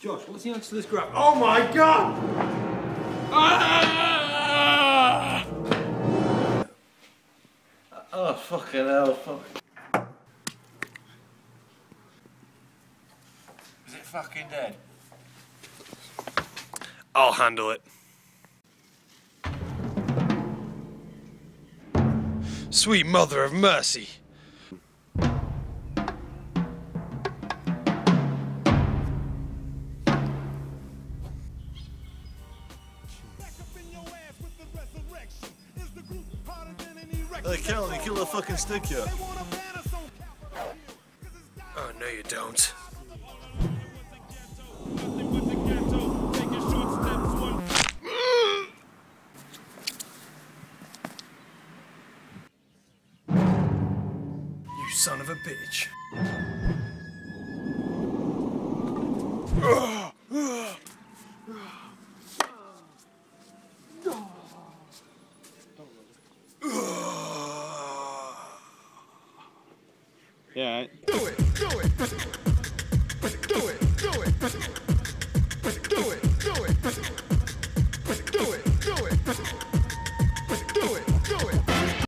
Josh, what's the answer to this graph? Oh my god! Ah! Oh, fucking hell, fuck. Is it fucking dead? I'll handle it. Sweet mother of mercy. Hey, Callan, you kill that fucking stick yet? Oh, no, you don't. You son of a bitch. Yeah. Do it, do it.